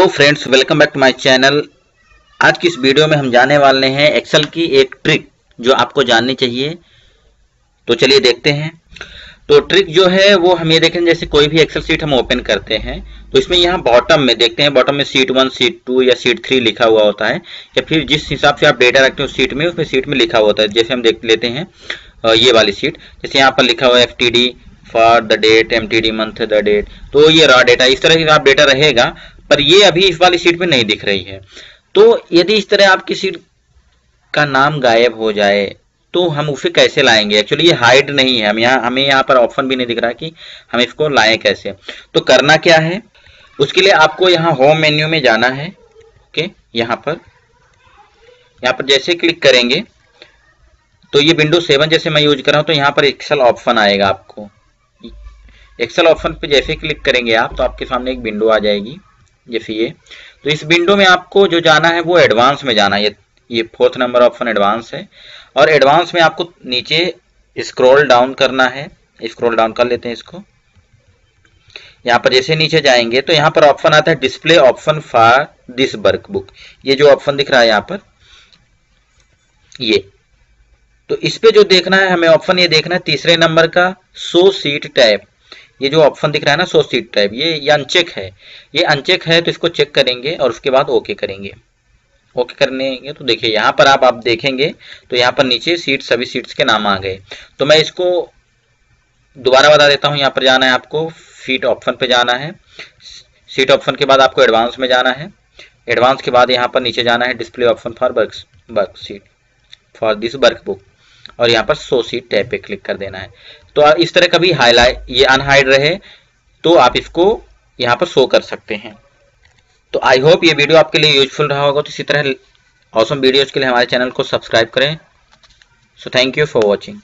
तो friends welcome back to my channel आज की इस वीडियो में हम जाने वाले हैं एक्सेल की एक ट्रिक जो आपको जाननी चाहिए। तो चलिए देखते हैं। तो ट्रिक जो है, वो हम ये देखें, जैसे कोई भी एक्सेल सीट हम ओपन करते हैं तो इसमें यहाँ बॉटम में देखते हैं। बॉटम में सीट वन सीट टू या सीट थ्री लिखा हुआ होता है, या फिर जिस हिसाब से आप डेटा रखते हो सीट में, उसमें सीट में लिखा हुआ होता है। जैसे हम देख लेते हैं ये वाली सीट जैसे यहाँ पर लिखा हुआ है F T D for the date M T D month the date तो ये रॉ डेटा इस तरह का आप डेटा रहेगा पर ये अभी इस वाली सीट में नहीं दिख रही है। तो यदि इस तरह आपकी सीट का नाम गायब हो जाए तो हम उसे कैसे लाएँगे? एक्चुअली ये हाइड नहीं है। हम यहाँ, हमें यहाँ पर ऑप्शन भी नहीं दिख रहा कि हम इसको लाएँ कैसे। तो करना क्या है? उसके लिए आपको यहाँ होम मेन्यू में जाना है। ओके यहाँ पर। यहाँ पर जैसे क्लिक करेंगे तो ये विंडो सेवन जैसे मैं यूज़ कर रहा हूँ तो यहाँ पर एक्सेल ऑप्शन आएगा आपको। एक्सेल ऑप्शन पे जैसे क्लिक करेंगे आप तो आपके सामने एक विंडो आ जाएगी। जैसे ये तो इस विंडो में आपको जो जाना है, वो एडवांस में जाना है। ये ये फोर्थ नंबर ऑप्शन एडवांस है। और एडवांस में आपको नीचे स्क्रॉल डाउन करना है। स्क्रॉल डाउन कर लेते हैं इसको। यहाँ पर जैसे नीचे जाएँगे तो यहाँ पर ऑप्शन आता है display option for this workbook ये जो ऑप्शन दिख रहा है यहाँ पर, ये। तो इस पे जो देखना है, हमें ऑप्शन ये देखना है, तीसरे नंबर का सो सीट टैब ये जो ऑप्शन दिख रहा है ना सो सीट टाइप ये ये अनचेक है। ये अनचेक है तो इसको चेक करेंगे और उसके बाद ओके करेंगे। ओके करने तो देखिए, यहाँ पर आप आप देखेंगे तो यहाँ पर नीचे सीट सभी सीट्स के नाम आ गए। तो मैं इसको दोबारा बता देता हूँ, यहाँ पर जाना है आपको सीट ऑप्शन पे जाना है। सीट ऑप्शन के बाद आपको एडवांस में जाना है। एडवांस के बाद यहाँ पर नीचे जाना है display option for work worksheet for this workbook और यहाँ पर सो सीट टैब पे क्लिक कर देना है। तो इस तरह कभी हाईलाइट ये अनहाइड रहे तो आप इसको यहाँ पर शो कर सकते हैं। तो आई होप ये वीडियो आपके लिए यूजफुल रहा होगा। तो इसी तरह ऑसम वीडियोज़ के लिए हमारे चैनल को सब्सक्राइब करें। So thank you for watching